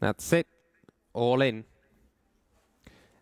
That's it. All in.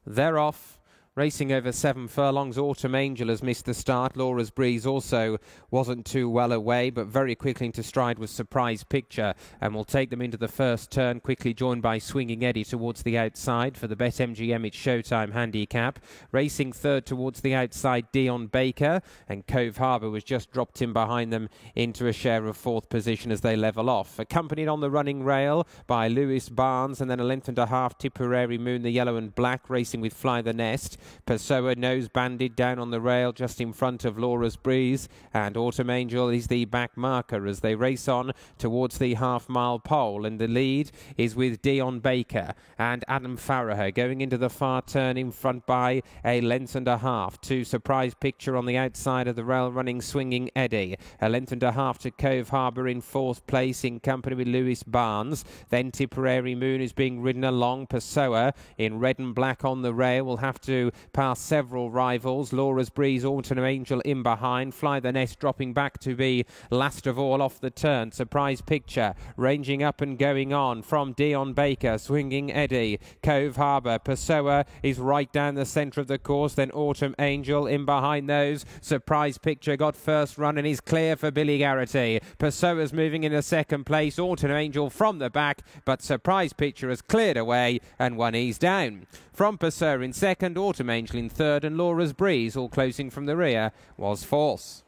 They're off. Racing over seven furlongs, Autumn Angel has missed the start. Laura's Breeze also wasn't too well away, but very quickly into stride was Surprise Picture and will take them into the first turn, quickly joined by Swinging Eddie towards the outside for the BetMGM It's Showtime handicap. Racing third towards the outside, Dion Baker, and Cove Harbour was just dropped in behind them into a share of fourth position as they level off. Accompanied on the running rail by Lewis Barnes and then a length and a half, Tipperary Moon, the yellow and black, racing with Fly the Nest. Pessoa nose banded down on the rail just in front of Laura's Breeze, and Autumn Angel is the back marker as they race on towards the half mile pole. And the lead is with Dion Baker and Adam Farragher going into the far turn in front by a length and a half to Surprise Picture on the outside of the rail running Swinging Eddie. A length and a half to Cove Harbour in fourth place in company with Lewis Barnes. Then Tipperary Moon is being ridden along. Pessoa in red and black on the rail will have to past several rivals. Laura's Breeze, Autumn Angel in behind. Fly the Nest dropping back to be last of all off the turn. Surprise picture ranging up and going on from Dion Baker, swinging Eddie. Cove Harbour. Pessoa is right down the centre of the course. Then Autumn Angel in behind those. Surprise picture got first run and is clear for Billy Garritty. Pessoa's moving in the second place. Autumn Angel from the back, but Surprise picture has cleared away and one ease down. From Pessoa in second, Autumn Angel in third, and Laura's Breeze, all closing from the rear, was Force.